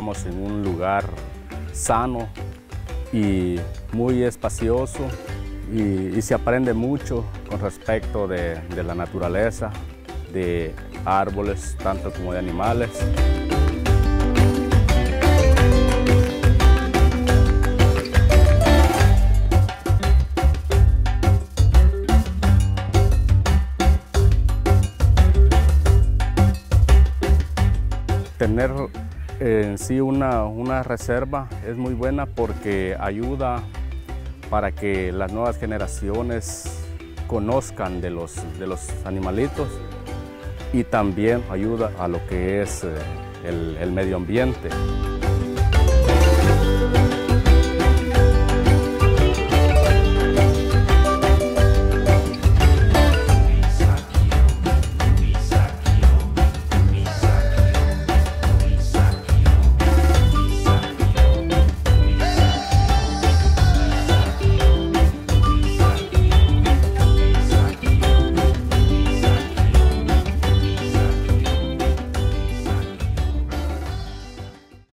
estamos en un lugar sano y muy espacioso y, se aprende mucho con respecto de, de la naturaleza, de árboles, tanto como de animales. Tener en sí una, una reserva es muy buena porque ayuda para que las nuevas generaciones conozcan de los, de los animalitos y también ayuda a lo que es eh, el, el medio ambiente.